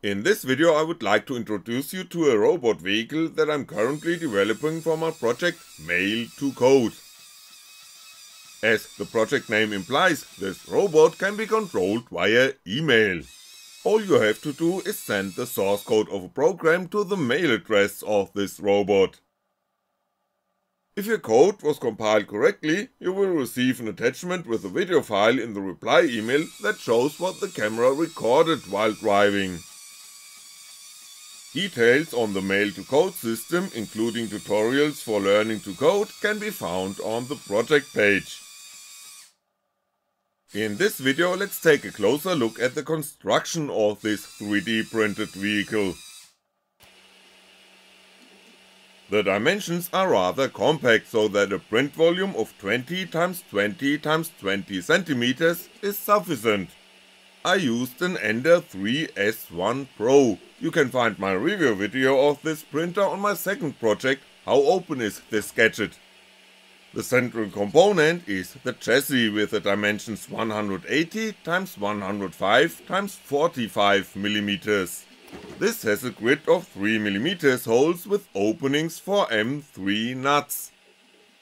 In this video I would like to introduce you to a robot vehicle that I'm currently developing for my project Mail to Code. As the project name implies, this robot can be controlled via email. All you have to do is send the source code of a program to the mail address of this robot. If your code was compiled correctly, you will receive an attachment with a video file in the reply email that shows what the camera recorded while driving. Details on the Mail to Code system, including tutorials for learning to code, can be found on the project page. In this video let's take a closer look at the construction of this 3D printed vehicle. The dimensions are rather compact so that a print volume of 20x20x20 cm is sufficient. I used an Ender 3S1 Pro, you can find my review video of this printer on my second project, How Open is this gadget. The central component is the chassis with the dimensions 180x105x45mm. This has a grid of 3mm holes with openings for M3 nuts.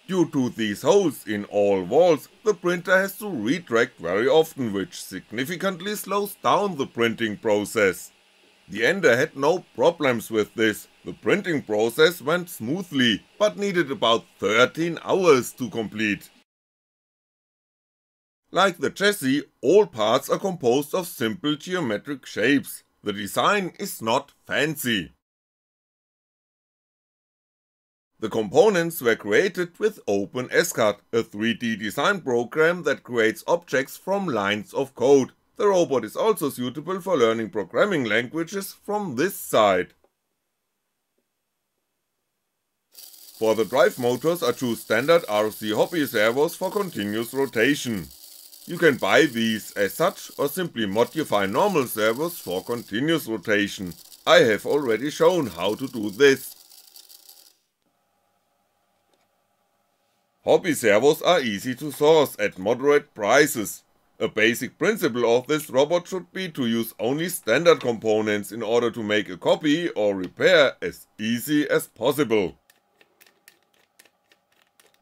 Due to these holes in all walls, the printer has to retract very often which significantly slows down the printing process. The Ender had no problems with this, the printing process went smoothly, but needed about 13 hours to complete. Like the chassis, all parts are composed of simple geometric shapes, the design is not fancy. The components were created with OpenSCAD, a 3D design program that creates objects from lines of code. The robot is also suitable for learning programming languages from this side. For the drive motors I choose standard RC hobby servos for continuous rotation. You can buy these as such or simply modify normal servos for continuous rotation. I have already shown how to do this. Hobby servos are easy to source at moderate prices. A basic principle of this robot should be to use only standard components in order to make a copy or repair as easy as possible.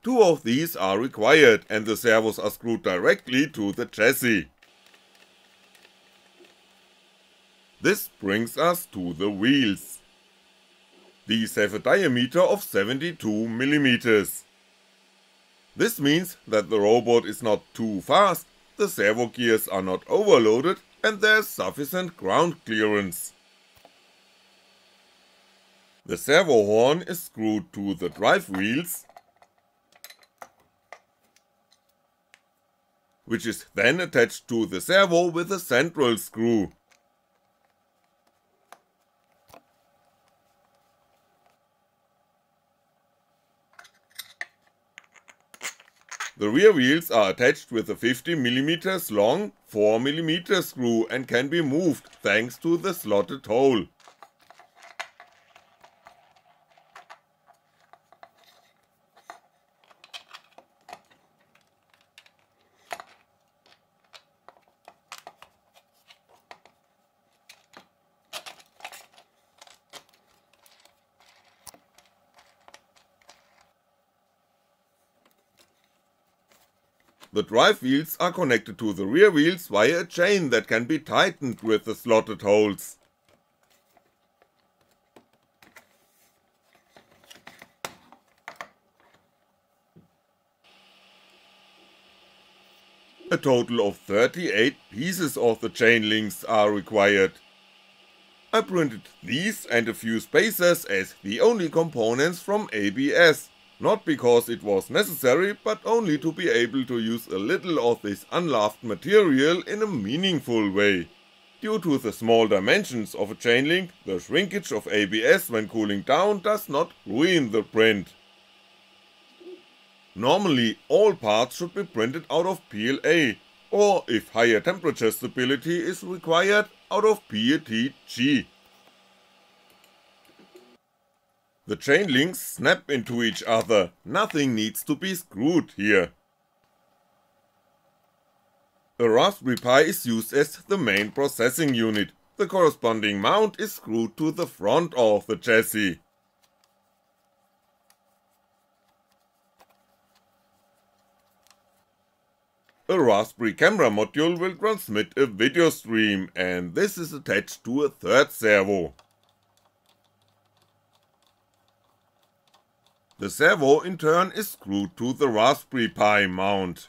Two of these are required and the servos are screwed directly to the chassis. This brings us to the wheels. These have a diameter of 72mm. This means that the robot is not too fast, the servo gears are not overloaded, and there's sufficient ground clearance. The servo horn is screwed to the drive wheels, which is then attached to the servo with a central screw. The rear wheels are attached with a 50mm long 4mm screw and can be moved thanks to the slotted hole. The drive wheels are connected to the rear wheels via a chain that can be tightened with the slotted holes. A total of 38 pieces of the chain links are required. I printed these and a few spacers as the only components from ABS, not because it was necessary, but only to be able to use a little of this unloved material in a meaningful way. Due to the small dimensions of a chain link, the shrinkage of ABS when cooling down does not ruin the print. Normally all parts should be printed out of PLA, or if higher temperature stability is required, out of PETG. The chain links snap into each other, nothing needs to be screwed here. A Raspberry Pi is used as the main processing unit, The corresponding mount is screwed to the front of the chassis. A Raspberry camera module will transmit a video stream and this is attached to a third servo. The servo in turn is screwed to the Raspberry Pi mount.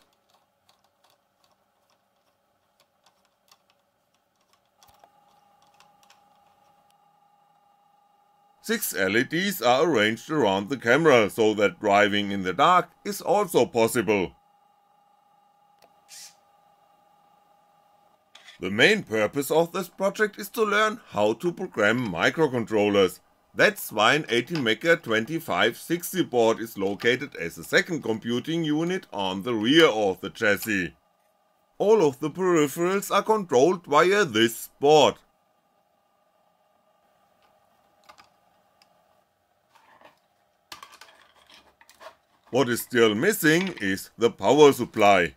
Six LEDs are arranged around the camera so that driving in the dark is also possible. The main purpose of this project is to learn how to program microcontrollers, that's why an ATmega 2560 board is located as a second computing unit on the rear of the chassis. All of the peripherals are controlled via this board. What is still missing is the power supply.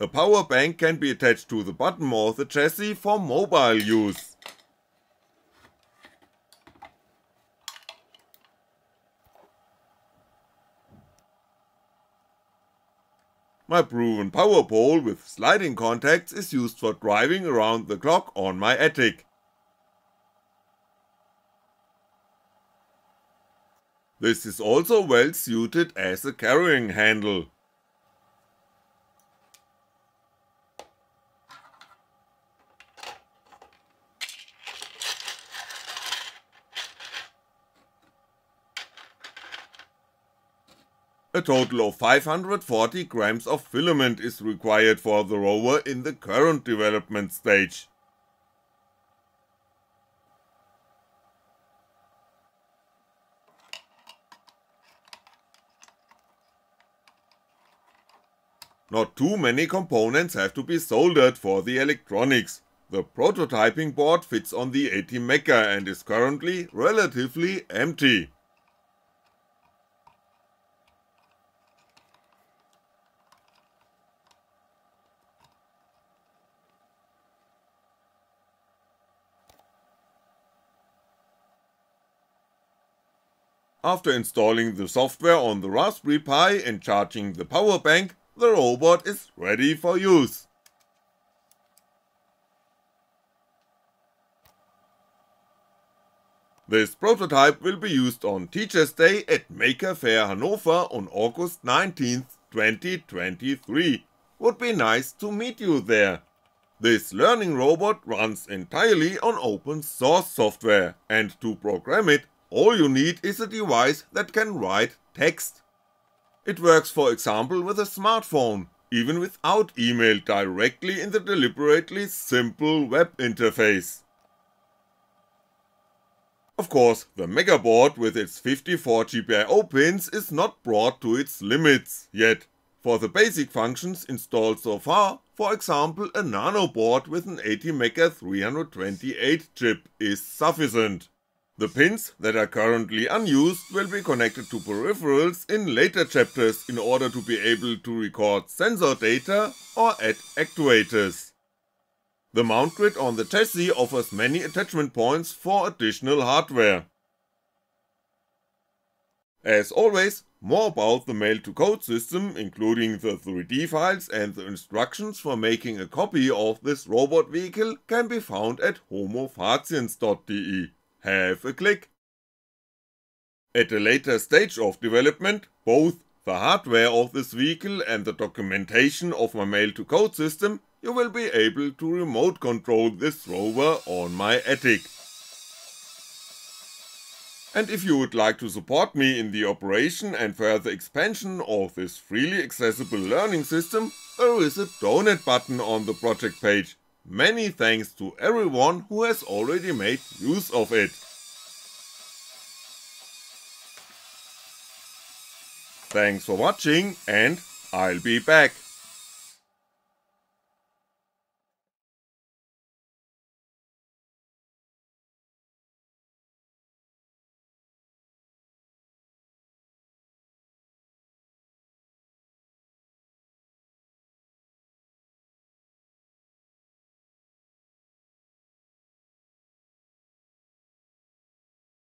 A power bank can be attached to the bottom of the chassis for mobile use. My proven power pole with sliding contacts is used for driving around the clock on my attic. This is also well suited as a carrying handle. A total of 540 grams of filament is required for the rover in the current development stage. Not too many components have to be soldered for the electronics. The prototyping board fits on the ATmega and is currently relatively empty. After installing the software on the Raspberry Pi and charging the power bank, the robot is ready for use. This prototype will be used on Teachers Day at Maker Faire Hannover on August 19th, 2023. Would be nice to meet you there. This learning robot runs entirely on open source software, and to program it all you need is a device that can write text. It works for example with a smartphone, even without email directly in the deliberately simple web interface. Of course, the Megaboard with its 54 GPIO pins is not brought to its limits yet. For the basic functions installed so far, for example a nano board with an ATmega 328 chip is sufficient. The pins that are currently unused will be connected to peripherals in later chapters in order to be able to record sensor data or add actuators. The mount grid on the chassis offers many attachment points for additional hardware. As always, more about the mail-to-code system, including the 3D files and the instructions for making a copy of this robot vehicle can be found at homofaciens.de have a click. At a later stage of development, both the hardware of this vehicle and the documentation of my mail to code system, you will be able to remote control this rover on my attic. And if you would like to support me in the operation and further expansion of this freely accessible learning system, there is a donate button on the project page, Many thanks to everyone who has already made use of it. Thanks for watching and I'll be back.